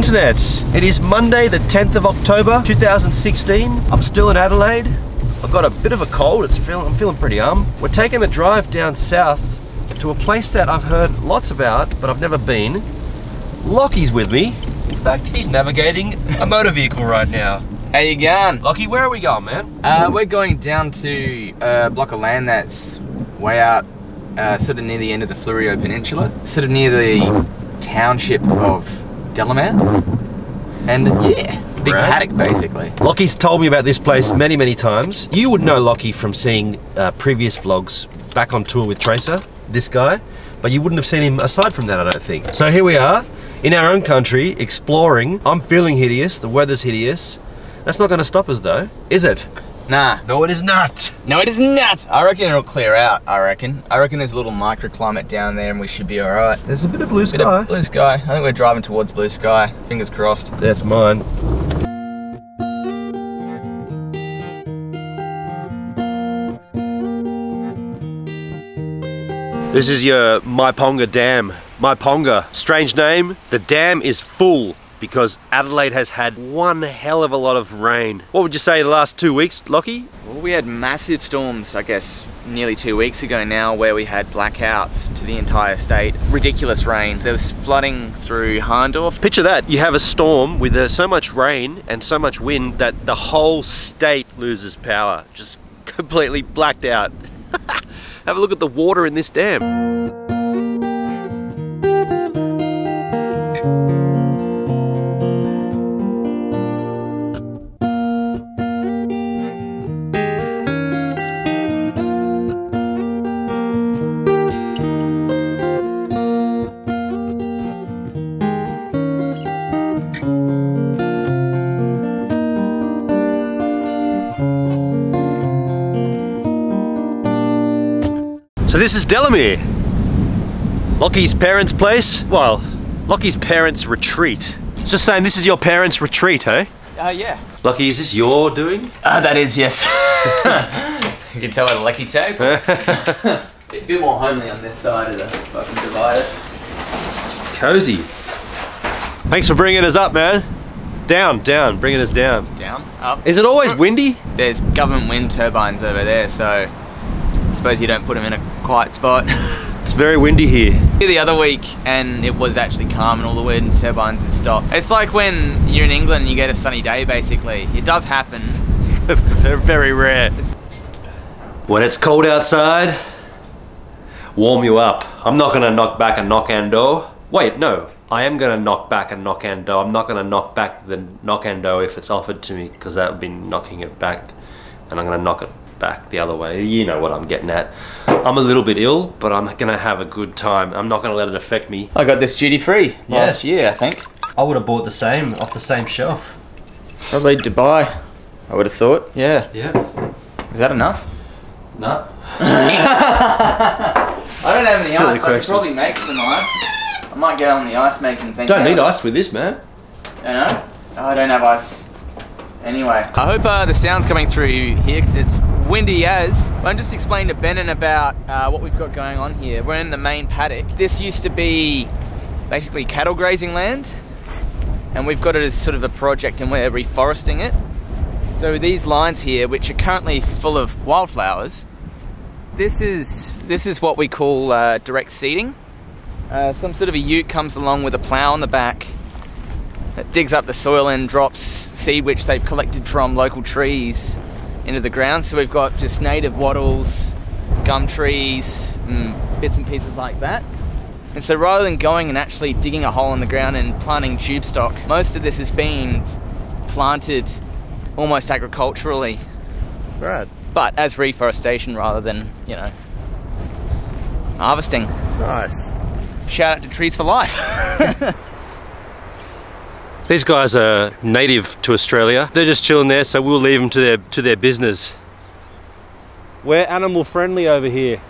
Internet! It is Monday the 10th of October 2016. I'm still in Adelaide. I've got a bit of a cold, it's feel, I'm feeling pretty um. We're taking a drive down south to a place that I've heard lots about, but I've never been. Lockie's with me. In fact, he's navigating a motor vehicle right now. How you going? Lockie, where are we going, man? Uh, we're going down to a block of land that's way out, uh, sort of near the end of the Fleurieu Peninsula, sort of near the township of Delamere. And yeah, big Right. paddock basically. Lockie's told me about this place many, many times. You would know Lockie from seeing uh, previous vlogs back on tour with Tracer, this guy, but you wouldn't have seen him aside from that, I don't think. So here we are, in our own country, exploring. I'm feeling hideous, the weather's hideous. That's not going to stop us though, is it? Nah, No, it is not. no it is not. I reckon it'll clear out, I reckon. I reckon there's a little microclimate down there and we should be alright. There's a bit of blue Bit of blue sky. I think we're driving towards blue sky. Fingers crossed. That's mine. This is your Myponga Dam. Myponga, strange name. The dam is full because Adelaide has had one hell of a lot of rain. What would you say the last two weeks, Lockie? Well, we had massive storms, I guess, nearly two weeks ago now, where we had blackouts to the entire state. Ridiculous rain. There was flooding through Hahndorf. Picture that. You have a storm with uh, so much rain and so much wind that the whole state loses power. Just completely blacked out. have a look at the water in this dam. So this is Delamere. Lockie's parents' place. Well, Lockie's parents' retreat. It's just saying this is your parents' retreat, eh? Uh, yeah. Lockie, is this your doing? Uh, that is, yes. you can tell by the lucky tape. a bit more homely on this side of the fucking divider. Cozy. Thanks for bringing us up, man. Down, down, bringing us down. Down, up. Is it always windy? There's government wind turbines over there, so I suppose you don't put them in a quiet spot. It's very windy here. the other week and it was actually calm and all the wind turbines had stopped. It's like when you're in England and you get a sunny day basically. It does happen. very rare. When it's cold outside, warm you up. I'm not gonna knock back a Knockando. Wait, no. I am gonna knock back a Knockando. I'm not gonna knock back the Knockando if it's offered to me, because that would be knocking it back. And I'm gonna knock it back the other way. You know what I'm getting at. I'm a little bit ill, but I'm gonna have a good time. I'm not gonna let it affect me. I got this duty free Yes. last year, I think. I would have bought the same off the same shelf. Probably Dubai. I would have thought. Yeah. Yeah. Is that enough? No. I don't have any Silly ice. I could probably make some ice. I might get on the ice making thing. Don't now. need ice with this, man. I know. I don't have ice. Anyway. I hope uh, the sound's coming through here because it's windy as. I'm just explaining to Benon about uh, what we've got going on here. We're in the main paddock. This used to be basically cattle grazing land and we've got it as sort of a project and we're reforesting it. So these lines here, which are currently full of wildflowers, this is this is what we call uh, direct seeding. Uh, some sort of a ute comes along with a plow on the back that digs up the soil and drops seed which they've collected from local trees into the ground. So we've got just native wattles, gum trees, mm, bits and pieces like that. And so rather than going and actually digging a hole in the ground and planting tube stock, most of this has been planted almost agriculturally, Right. but as reforestation rather than, you know, harvesting. Nice. Shout out to Trees for Life. These guys are native to Australia. They're just chilling there, so we'll leave them to their to their business. We're animal friendly over here.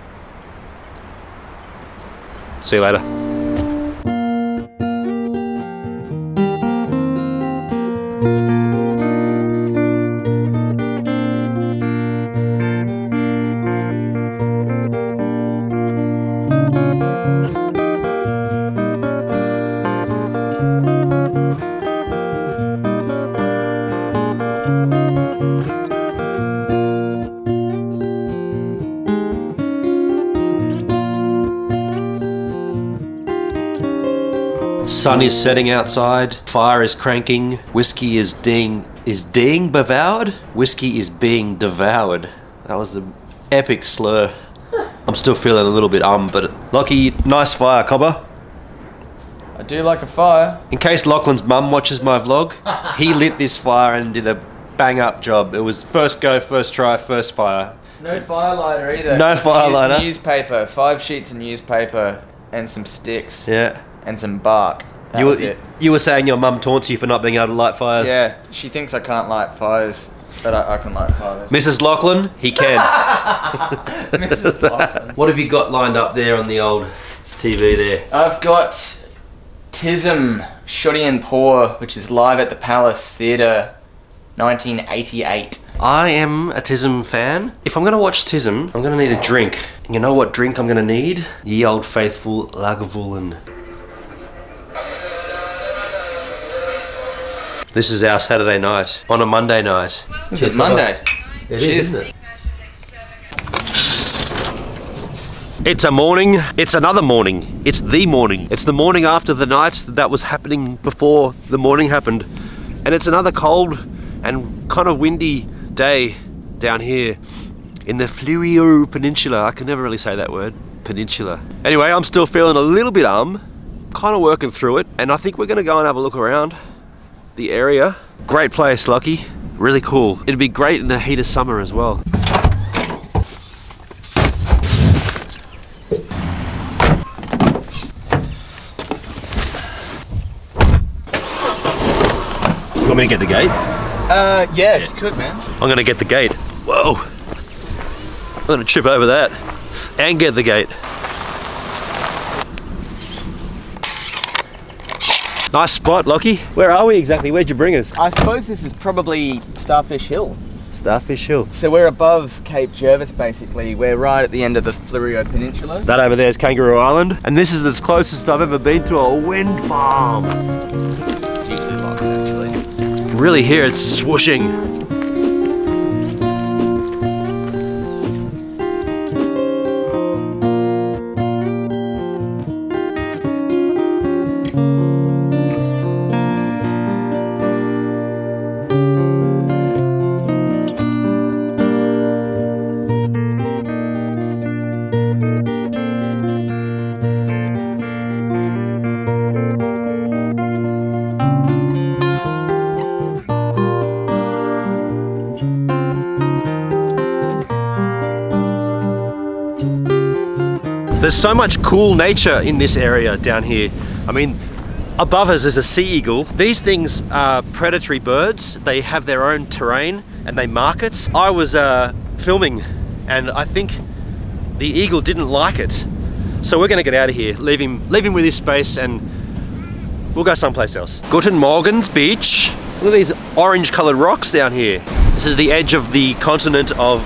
See you later. Sun is setting outside. Fire is cranking. Whiskey is ding is ding devoured. Whiskey is being devoured. That was an epic slur. I'm still feeling a little bit um, but Lockie, nice fire, Cobber. I do like a fire. In case Lachlan's mum watches my vlog, he lit this fire and did a bang up job. It was first go, first try, first fire. No firelighter either. No firelighter. Newspaper, five sheets of newspaper, and some sticks. Yeah. And some bark. That you was were, it. you were saying your mum taunts you for not being able to light fires. Yeah, she thinks I can't light fires, but I, I can light fires. Mrs. Lachlan, he can. Mrs. Lachlan. what have you got lined up there on the old TV there? I've got TISM, Shoddy and Poor, which is live at the Palace Theatre, 1988. I am a TISM fan. If I'm going to watch TISM, I'm going to need a drink. You know what drink I'm going to need? Ye old faithful Lagavulin. This is our Saturday night on a Monday night. This is Monday. It is, isn't it? It's a morning. It's another morning. It's the morning. It's the morning after the night that was happening before the morning happened. And it's another cold and kind of windy day down here in the Fleurieu Peninsula. I can never really say that word. Peninsula. Anyway, I'm still feeling a little bit um, kind of working through it. And I think we're going to go and have a look around the area. Great place, Lucky. Really cool. It'd be great in the heat of summer as well. You want me to get the gate? Uh, yeah, if you could, man. I'm gonna get the gate. Whoa! I'm gonna trip over that and get the gate. Nice spot, Lockie. Where are we exactly? Where'd you bring us? I suppose this is probably Starfish Hill. Starfish Hill. So we're above Cape Jervis, basically. We're right at the end of the Fleurieu Peninsula. That over there is Kangaroo Island, and this is as closest I've ever been to a wind farm. It's usually locked, actually. Really here it's swooshing. There's so much cool nature in this area down here. I mean, above us is a sea eagle. These things are predatory birds. They have their own terrain and they mark it. I was uh, filming and I think the eagle didn't like it. So we're gonna get out of here, leave him, leave him with his space and we'll go someplace else. Guten Morgens Beach. Look at these orange colored rocks down here. This is the edge of the continent of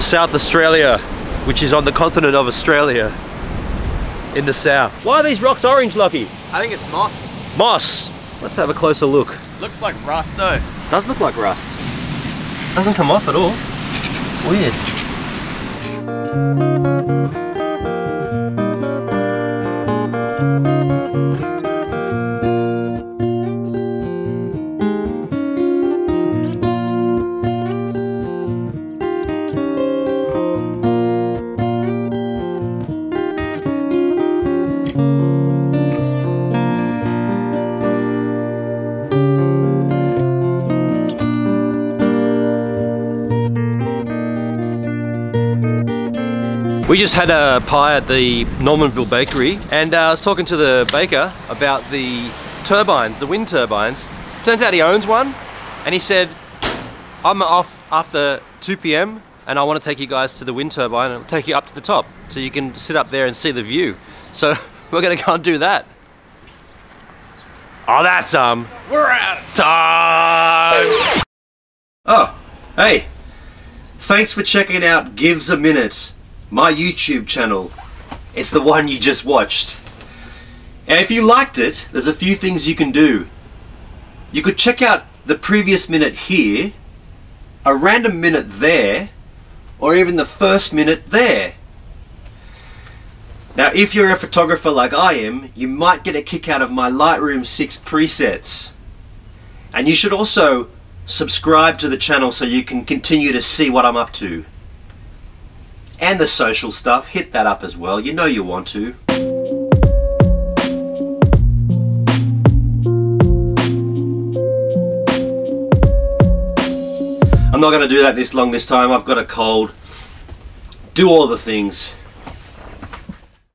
South Australia, which is on the continent of Australia in the south. Why are these rocks orange, Lucky? I think it's moss. Moss. Let's have a closer look. Looks like rust, though. Does look like rust. Doesn't come off at all. Weird. We just had a pie at the Normanville Bakery and uh, I was talking to the baker about the turbines, the wind turbines. Turns out he owns one and he said, I'm off after 2 p.m. and I want to take you guys to the wind turbine and I'll take you up to the top so you can sit up there and see the view. So we're gonna go and do that. Oh, that's um. We're out. time. Oh, hey. Thanks for checking out Gives a Minute, my YouTube channel. It's the one you just watched. And if you liked it, there's a few things you can do. You could check out the previous minute here, a random minute there, or even the first minute there. Now if you're a photographer like I am, you might get a kick out of my Lightroom 6 presets. And you should also subscribe to the channel so you can continue to see what I'm up to. And the social stuff, hit that up as well, you know you want to. I'm not going to do that this long this time, I've got a cold. Do all the things.